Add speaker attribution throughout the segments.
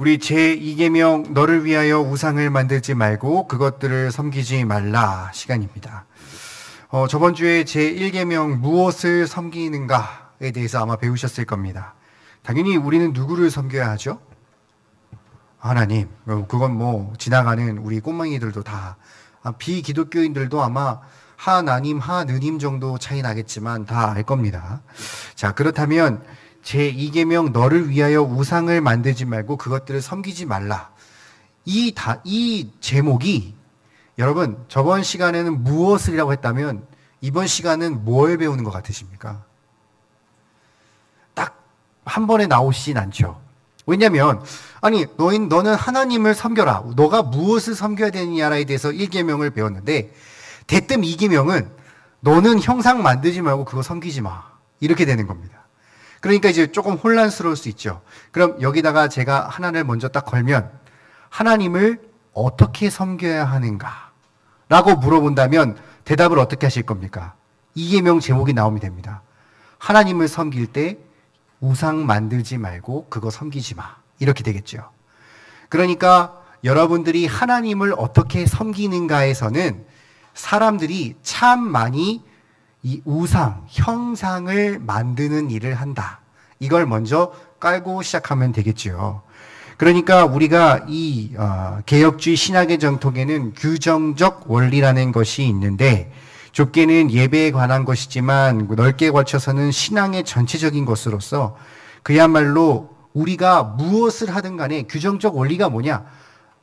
Speaker 1: 우리 제2계명 너를 위하여 우상을 만들지 말고 그것들을 섬기지 말라 시간입니다. 어, 저번 주에 제1계명 무엇을 섬기는가에 대해서 아마 배우셨을 겁니다. 당연히 우리는 누구를 섬겨야 하죠? 하나님. 어, 그건 뭐 지나가는 우리 꼬맹이들도 다 아, 비기독교인들도 아마 하나님, 하느님 정도 차이 나겠지만 다 알 겁니다. 자, 그렇다면 제2계명 너를 위하여 우상을 만들지 말고 그것들을 섬기지 말라. 이 다, 이 제목이 여러분 저번 시간에는 무엇을이라고 했다면 이번 시간은 뭘 배우는 것 같으십니까? 딱 한 번에 나오시진 않죠. 왜냐면 아니 너인 너는 하나님을 섬겨라. 너가 무엇을 섬겨야 되느냐에 대해서 1계명을 배웠는데 대뜸 2계명은 너는 형상 만들지 말고 그거 섬기지 마. 이렇게 되는 겁니다. 그러니까 이제 조금 혼란스러울 수 있죠. 그럼 여기다가 제가 하나를 먼저 딱 걸면 하나님을 어떻게 섬겨야 하는가? 라고 물어본다면 대답을 어떻게 하실 겁니까? 이계명 제목이 나오면 됩니다. 하나님을 섬길 때 우상 만들지 말고 그거 섬기지 마. 이렇게 되겠죠. 그러니까 여러분들이 하나님을 어떻게 섬기는가에서는 사람들이 참 많이 이 우상, 형상을 만드는 일을 한다. 이걸 먼저 깔고 시작하면 되겠죠. 그러니까 우리가 이 어, 개혁주의 신학의 정통에는 규정적 원리라는 것이 있는데 좁게는 예배에 관한 것이지만 넓게 걸쳐서는 신앙의 전체적인 것으로서 그야말로 우리가 무엇을 하든 간에 규정적 원리가 뭐냐?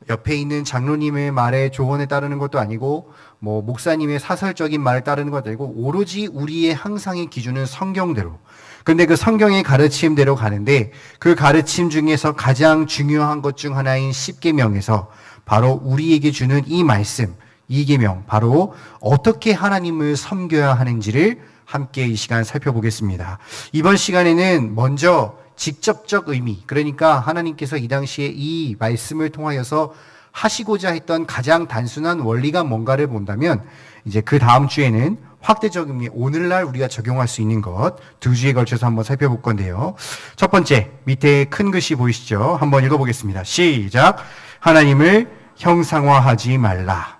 Speaker 1: 옆에 있는 장로님의 말에 조언에 따르는 것도 아니고 뭐 목사님의 사설적인 말을 따르는 것도 아니고 오로지 우리의 항상의 기준은 성경대로. 근데 그 성경의 가르침대로 가는데 그 가르침 중에서 가장 중요한 것 중 하나인 십계명에서 바로 우리에게 주는 이 말씀, 이계명 바로 어떻게 하나님을 섬겨야 하는지를 함께 이 시간 살펴보겠습니다. 이번 시간에는 먼저 직접적 의미, 그러니까 하나님께서 이 당시에 이 말씀을 통하여서 하시고자 했던 가장 단순한 원리가 뭔가를 본다면 이제 그 다음 주에는 확대적 의미, 오늘날 우리가 적용할 수 있는 것 두 주에 걸쳐서 한번 살펴볼 건데요. 첫 번째, 밑에 큰 글씨 보이시죠? 한번 읽어보겠습니다. 시작. 하나님을 형상화하지 말라.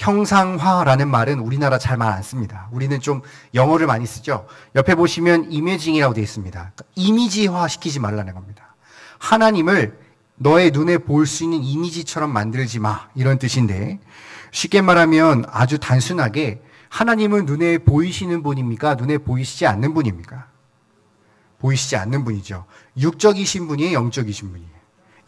Speaker 1: 형상화라는 말은 우리나라 잘 말 안 씁니다. 우리는 좀 영어를 많이 쓰죠. 옆에 보시면 이미징이라고 되어 있습니다. 그러니까 이미지화 시키지 말라는 겁니다. 하나님을 너의 눈에 볼 수 있는 이미지처럼 만들지 마. 이런 뜻인데 쉽게 말하면 아주 단순하게 하나님은 눈에 보이시는 분입니까? 눈에 보이시지 않는 분입니까? 보이시지 않는 분이죠. 육적이신 분이에요? 영적이신 분이에요?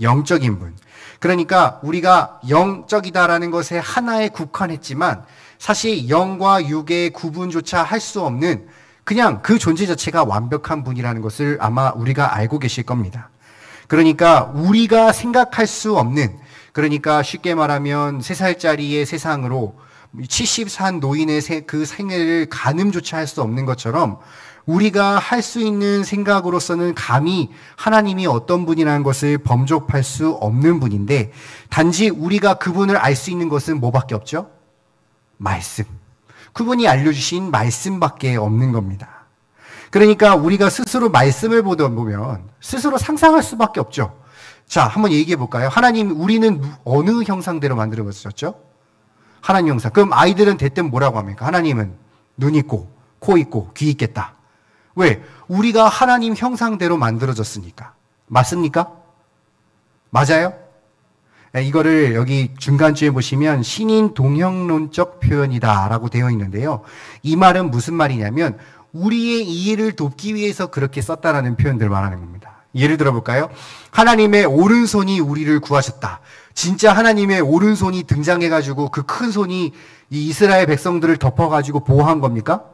Speaker 1: 영적인 분. 그러니까 우리가 영적이다라는 것에 하나에 국한했지만 사실 영과 육의 구분조차 할 수 없는 그냥 그 존재 자체가 완벽한 분이라는 것을 아마 우리가 알고 계실 겁니다. 그러니까 우리가 생각할 수 없는 그러니까 쉽게 말하면 세살짜리의 세상으로 70산 노인의 그 생애를 가늠조차 할 수 없는 것처럼 우리가 할 수 있는 생각으로서는 감히 하나님이 어떤 분이라는 것을 범접할 수 없는 분인데 단지 우리가 그분을 알 수 있는 것은 뭐밖에 없죠? 말씀. 그분이 알려주신 말씀밖에 없는 겁니다. 그러니까 우리가 스스로 말씀을 보다 보면 스스로 상상할 수밖에 없죠. 자, 한번 얘기해 볼까요? 하나님, 우리는 어느 형상대로 만들어졌죠? 하나님 형상. 그럼 아이들은 대뜸 뭐라고 합니까? 하나님은 눈 있고, 코 있고, 귀 있겠다. 왜? 우리가 하나님 형상대로 만들어졌으니까. 맞습니까? 맞아요? 네, 이거를 여기 중간쯤에 보시면 신인 동형론적 표현이다라고 되어 있는데요. 이 말은 무슨 말이냐면 우리의 이해를 돕기 위해서 그렇게 썼다라는 표현들을 말하는 겁니다. 예를 들어 볼까요? 하나님의 오른손이 우리를 구하셨다. 진짜 하나님의 오른손이 등장해가지고 그 큰 손이 이 이스라엘 백성들을 덮어가지고 보호한 겁니까?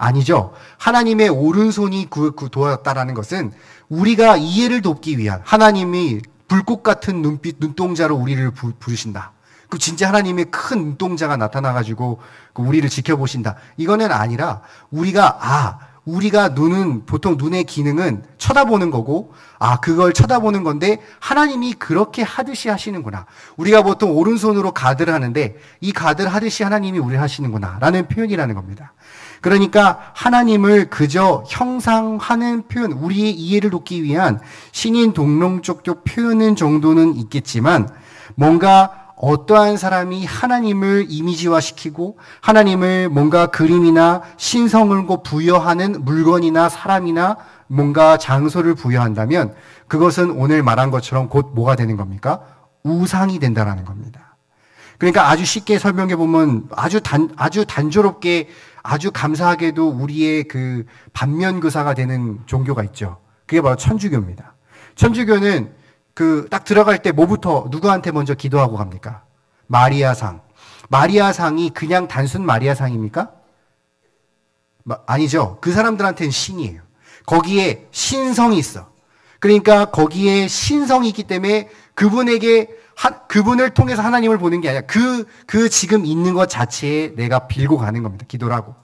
Speaker 1: 아니죠. 하나님의 오른손이 구, 구, 도왔다라는 것은 우리가 이해를 돕기 위한 하나님이 불꽃 같은 눈빛, 눈동자로 우리를 부, 부르신다. 그 진짜 하나님의 큰 눈동자가 나타나가지고 그 우리를 지켜보신다. 이거는 아니라 우리가, 아, 우리가 눈은, 보통 눈의 기능은 쳐다보는 거고, 아, 그걸 쳐다보는 건데, 하나님이 그렇게 하듯이 하시는구나. 우리가 보통 오른손으로 가드를 하는데, 이 가드를 하듯이 하나님이 우리를 하시는구나. 라는 표현이라는 겁니다. 그러니까 하나님을 그저 형상하는 표현, 우리의 이해를 돕기 위한 신인 동롱적적 표현은 정도는 있겠지만 뭔가 어떠한 사람이 하나님을 이미지화 시키고 하나님을 뭔가 그림이나 신성을 부여하는 물건이나 사람이나 뭔가 장소를 부여한다면 그것은 오늘 말한 것처럼 곧 뭐가 되는 겁니까? 우상이 된다라는 겁니다. 그러니까 아주 쉽게 설명해 보면 아주 단 아주 단조롭게 아주 감사하게도 우리의 그 반면교사가 되는 종교가 있죠. 그게 바로 천주교입니다. 천주교는 그 딱 들어갈 때 뭐부터 누구한테 먼저 기도하고 갑니까? 마리아상. 마리아상이 그냥 단순 마리아상입니까? 아니죠. 그 사람들한테는 신이에요. 거기에 신성이 있어. 그러니까 거기에 신성이 있기 때문에 그분에게 하, 그분을 통해서 하나님을 보는 게 아니라 그, 그 지금 있는 것 자체에 내가 빌고 가는 겁니다. 기도를 하고.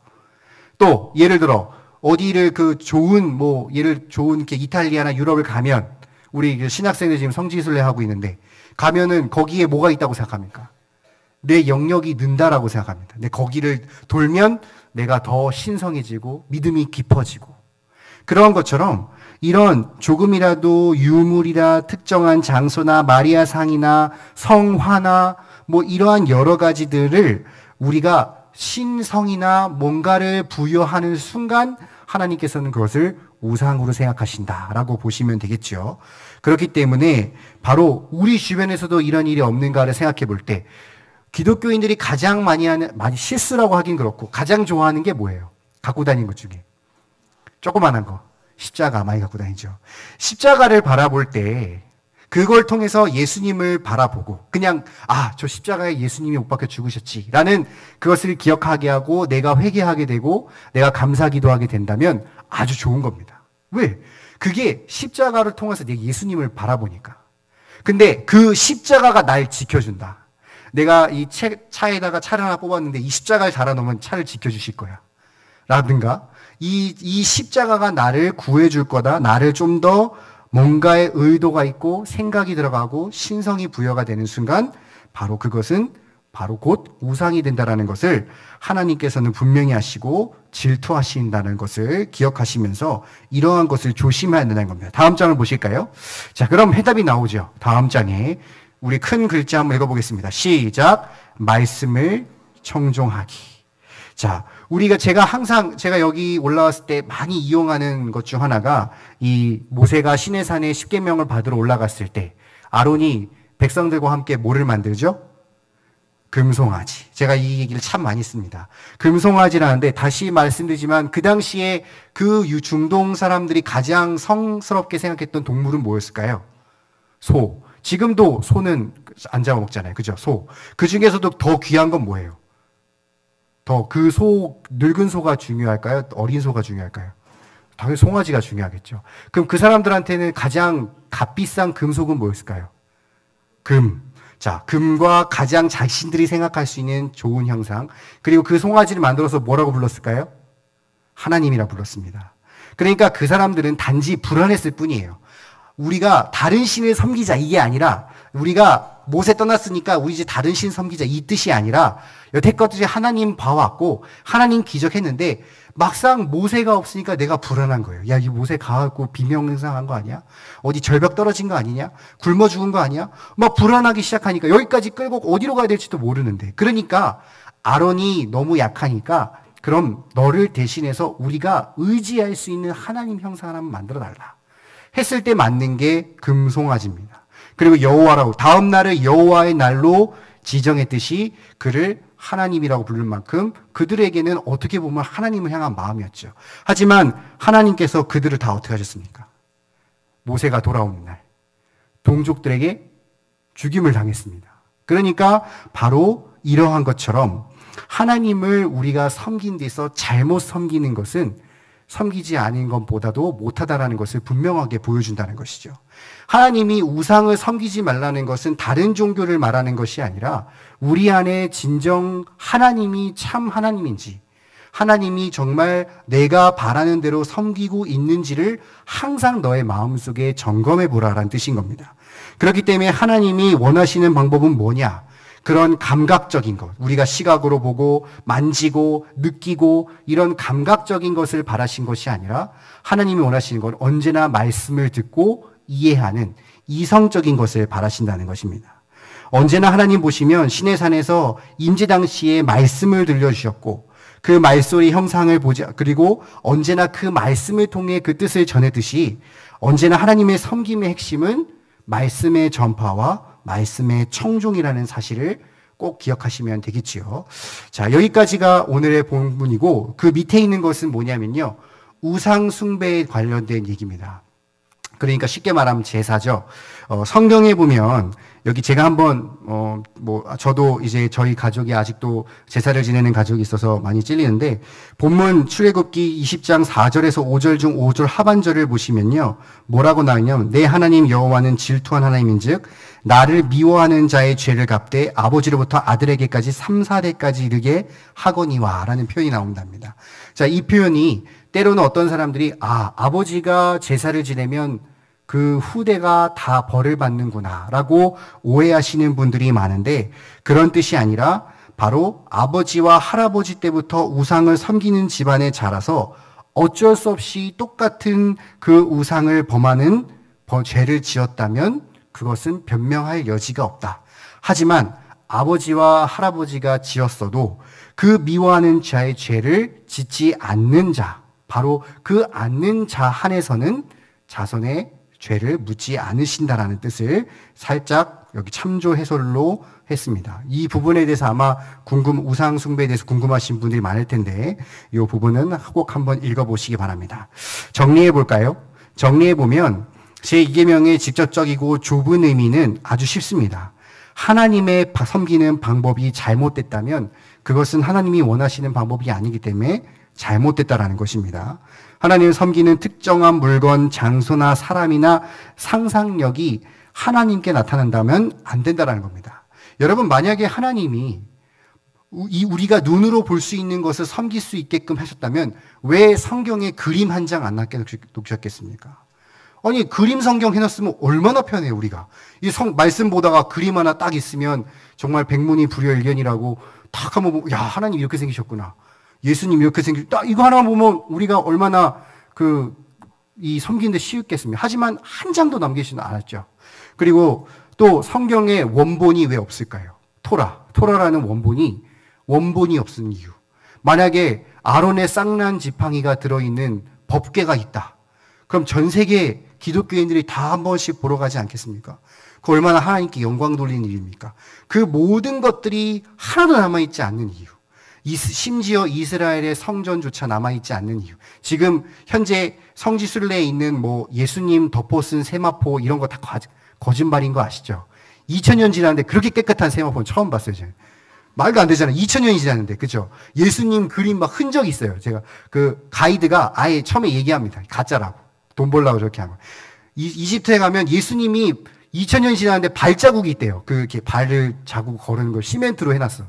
Speaker 1: 또, 예를 들어, 어디를 그 좋은, 뭐, 예를 좋은 이렇게 이탈리아나 유럽을 가면, 우리 그 신학생들 지금 성지순례 하고 있는데, 가면은 거기에 뭐가 있다고 생각합니까? 내 영역이 는다라고 생각합니다. 근데 거기를 돌면 내가 더 신성해지고 믿음이 깊어지고 그런 것처럼 이런 조금이라도 유물이나 특정한 장소나 마리아상이나 성화나 뭐 이러한 여러 가지들을 우리가 신성이나 뭔가를 부여하는 순간 하나님께서는 그것을 우상으로 생각하신다라고 보시면 되겠죠. 그렇기 때문에 바로 우리 주변에서도 이런 일이 없는가를 생각해 볼 때 기독교인들이 가장 많이 하는 많이 실수라고 하긴 그렇고 가장 좋아하는 게 뭐예요? 갖고 다니는 것 중에 조그만한 거 십자가 많이 갖고 다니죠. 십자가를 바라볼 때 그걸 통해서 예수님을 바라보고 그냥 아 저 십자가에 예수님이 못 박혀 죽으셨지라는 그것을 기억하게 하고 내가 회개하게 되고 내가 감사 기도하게 된다면 아주 좋은 겁니다. 왜? 그게 십자가를 통해서 내 예수님을 바라보니까. 근데 그 십자가가 날 지켜준다. 내가 이 차에다가 차를 하나 뽑았는데 이 십자가를 달아놓으면 차를 지켜주실 거야. 라든가 이, 이 십자가가 나를 구해줄 거다. 나를 좀 더 뭔가의 의도가 있고 생각이 들어가고 신성이 부여가 되는 순간 바로 그것은 바로 곧 우상이 된다라는 것을 하나님께서는 분명히 하시고 질투하신다는 것을 기억하시면서 이러한 것을 조심해야 된다는 겁니다. 다음 장을 보실까요? 자, 그럼 해답이 나오죠. 다음 장에 우리 큰 글자 한번 읽어보겠습니다. 시작. 말씀을 청종하기. 자, 우리가 제가 항상 제가 여기 올라왔을 때 많이 이용하는 것 중 하나가 이 모세가 시내산에 십계명을 받으러 올라갔을 때 아론이 백성들과 함께 뭐를 만들죠? 금송아지. 제가 이 얘기를 참 많이 씁니다. 금송아지라는데 다시 말씀드리지만 그 당시에 그 중동 사람들이 가장 성스럽게 생각했던 동물은 뭐였을까요? 소. 지금도 소는 안 잡아먹잖아요. 그죠? 소. 그 중에서도 더 귀한 건 뭐예요? 더 그 소, 늙은 소가 중요할까요? 어린 소가 중요할까요? 당연히 송아지가 중요하겠죠. 그럼 그 사람들한테는 가장 값비싼 금속은 뭐였을까요? 금. 자, 금과 가장 자신들이 생각할 수 있는 좋은 형상. 그리고 그 송아지를 만들어서 뭐라고 불렀을까요? 하나님이라 불렀습니다. 그러니까 그 사람들은 단지 불안했을 뿐이에요. 우리가 다른 신을 섬기자 이게 아니라 우리가 모세 떠났으니까 우리 이제 다른 신 섬기자 이 뜻이 아니라 여태까지 하나님 봐왔고 하나님 기적했는데 막상 모세가 없으니까 내가 불안한 거예요. 야, 이 모세 가갖고 비명상한 거 아니야? 어디 절벽 떨어진 거 아니냐? 굶어 죽은 거 아니야? 막 불안하기 시작하니까 여기까지 끌고 어디로 가야 될지도 모르는데. 그러니까 아론이 너무 약하니까 그럼 너를 대신해서 우리가 의지할 수 있는 하나님 형상 하나 만들어 달라. 했을 때 맞는 게 금송아지입니다. 그리고 여호와라고 다음 날을 여호와의 날로 지정했듯이 그를 하나님이라고 부를 만큼 그들에게는 어떻게 보면 하나님을 향한 마음이었죠. 하지만 하나님께서 그들을 다 어떻게 하셨습니까? 모세가 돌아오는 날 동족들에게 죽임을 당했습니다. 그러니까 바로 이러한 것처럼 하나님을 우리가 섬긴 데서 잘못 섬기는 것은 섬기지 않은 것보다도 못하다라는 것을 분명하게 보여준다는 것이죠. 하나님이 우상을 섬기지 말라는 것은 다른 종교를 말하는 것이 아니라 우리 안에 진정 하나님이 참 하나님인지 하나님이 정말 내가 바라는 대로 섬기고 있는지를 항상 너의 마음속에 점검해 보라라는 뜻인 겁니다. 그렇기 때문에 하나님이 원하시는 방법은 뭐냐? 그런 감각적인 것, 우리가 시각으로 보고 만지고 느끼고 이런 감각적인 것을 바라신 것이 아니라 하나님이 원하시는 건 언제나 말씀을 듣고 이해하는 이성적인 것을 바라신다는 것입니다. 언제나 하나님 보시면 신의 산에서 임재 당시에 말씀을 들려주셨고 그 말소리 형상을 보자 그리고 언제나 그 말씀을 통해 그 뜻을 전했듯이 언제나 하나님의 섬김의 핵심은 말씀의 전파와 말씀의 청종이라는 사실을 꼭 기억하시면 되겠지요. 자, 여기까지가 오늘의 본문이고 그 밑에 있는 것은 뭐냐면요. 우상 숭배에 관련된 얘기입니다. 그러니까 쉽게 말하면 제사죠. 어, 성경에 보면 여기 제가 한번 어 뭐 저도 이제 저희 가족이 아직도 제사를 지내는 가족이 있어서 많이 찔리는데 본문 출애굽기 20장 4절에서 5절 중 5절 하반절을 보시면요. 뭐라고 나오냐면 내 하나님 여호와는 질투한 하나님인즉 나를 미워하는 자의 죄를 갚되 아버지로부터 아들에게까지 3, 4대까지 이르게 하거니와라는 표현이 나온답니다. 자, 이 표현이 때로는 어떤 사람들이 아, 아버지가 제사를 지내면 그 후대가 다 벌을 받는구나 라고 오해하시는 분들이 많은데 그런 뜻이 아니라 바로 아버지와 할아버지 때부터 우상을 섬기는 집안에 자라서 어쩔 수 없이 똑같은 그 우상을 범하는 죄를 지었다면 그것은 변명할 여지가 없다. 하지만 아버지와 할아버지가 지었어도 그 미워하는 자의 죄를 짓지 않는 자, 바로 그 않는 자 한에서는 자손의 죄를 묻지 않으신다라는 뜻을 살짝 여기 참조 해설로 했습니다. 이 부분에 대해서 아마 궁금 우상 숭배에 대해서 궁금하신 분들이 많을 텐데 이 부분은 꼭 한번 읽어보시기 바랍니다. 정리해 볼까요? 정리해 보면 제 이계명의 직접적이고 좁은 의미는 아주 쉽습니다. 하나님의 섬기는 방법이 잘못됐다면 그것은 하나님이 원하시는 방법이 아니기 때문에 잘못됐다라는 것입니다. 하나님을 섬기는 특정한 물건, 장소나 사람이나 상상력이 하나님께 나타난다면 안 된다라는 겁니다. 여러분, 만약에 하나님이 이 우리가 눈으로 볼 수 있는 것을 섬길 수 있게끔 하셨다면 왜 성경에 그림 한 장안 낫게 놓으셨겠습니까? 아니 그림 성경 해놨으면 얼마나 편해요 우리가 이 성 말씀 보다가 그림 하나 딱 있으면 정말 백문이 불여일견이라고 딱 한번 보고 야 하나님 이렇게 생기셨구나 예수님 이렇게 생기, 딱 이거 하나 보면 우리가 얼마나 그, 이 섬기는데 쉬웠겠습니까? 하지만 한 장도 남기지는 않았죠. 그리고 또 성경에 원본이 왜 없을까요? 토라. 토라라는 원본이 원본이 없은 이유. 만약에 아론의 쌍난 지팡이가 들어있는 법궤가 있다. 그럼 전 세계 기독교인들이 다 한 번씩 보러 가지 않겠습니까? 그 얼마나 하나님께 영광 돌리는 일입니까? 그 모든 것들이 하나도 남아있지 않는 이유. 심지어 이스라엘의 성전조차 남아있지 않는 이유. 지금 현재 성지순례에 있는 뭐 예수님 덮어 쓴 세마포 이런 거 다 거짓말인 거 아시죠? 2000년 지났는데 그렇게 깨끗한 세마포는 처음 봤어요, 저는. 말도 안 되잖아요. 2000년이 지났는데, 그죠? 예수님 그림 막 흔적이 있어요. 제가 그 가이드가 아예 처음에 얘기합니다. 가짜라고. 돈 벌라고 저렇게 하면. 이, 이집트에 가면 예수님이 2000년이 지났는데 발자국이 있대요. 그 이렇게 발을 자국 걸은 걸 시멘트로 해놨어.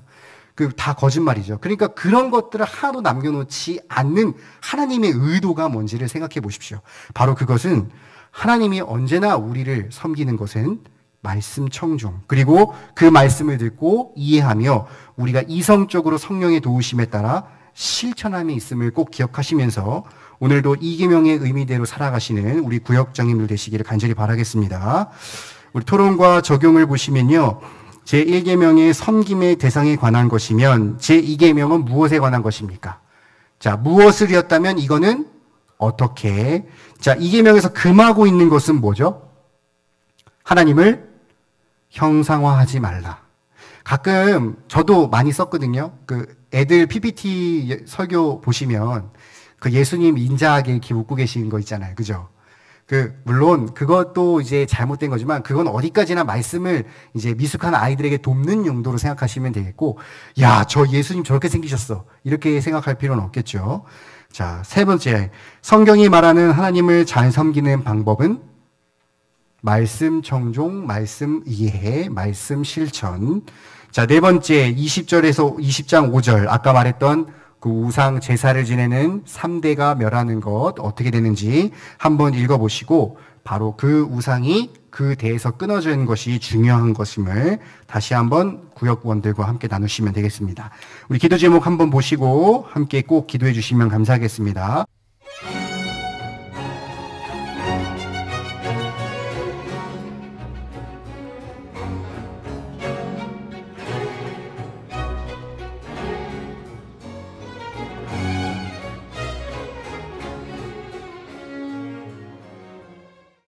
Speaker 1: 그 다 거짓말이죠. 그러니까 그런 것들을 하나도 남겨놓지 않는 하나님의 의도가 뭔지를 생각해 보십시오. 바로 그것은 하나님이 언제나 우리를 섬기는 것은 말씀 청중 그리고 그 말씀을 듣고 이해하며 우리가 이성적으로 성령의 도우심에 따라 실천함이 있음을 꼭 기억하시면서 오늘도 이계명의 의미대로 살아가시는 우리 구역장님들 되시기를 간절히 바라겠습니다. 우리 토론과 적용을 보시면요. 제1계명의 섬김의 대상에 관한 것이면 제2계명은 무엇에 관한 것입니까? 자, 무엇을 이었다면 이거는 어떻게? 자, 2계명에서 금하고 있는 것은 뭐죠? 하나님을 형상화하지 말라. 가끔 저도 많이 썼거든요. 그 애들 PPT 설교 보시면 그 예수님 인자하게 이렇게 웃고 계신 거 있잖아요. 그죠? 그 물론 그것도 이제 잘못된 거지만 그건 어디까지나 말씀을 이제 미숙한 아이들에게 돕는 용도로 생각하시면 되겠고 야 저 예수님 저렇게 생기셨어 이렇게 생각할 필요는 없겠죠. 자 세 번째 성경이 말하는 하나님을 잘 섬기는 방법은 말씀 정종, 말씀 이해, 말씀 실천. 자, 네 번째, 20절에서 20장 5절, 아까 말했던 그 우상 제사를 지내는 3대가 멸하는 것 어떻게 되는지 한번 읽어보시고 바로 그 우상이 그 대에서 끊어진 것이 중요한 것임을 다시 한번 구역원들과 함께 나누시면 되겠습니다. 우리 기도 제목 한번 보시고 함께 꼭 기도해 주시면 감사하겠습니다.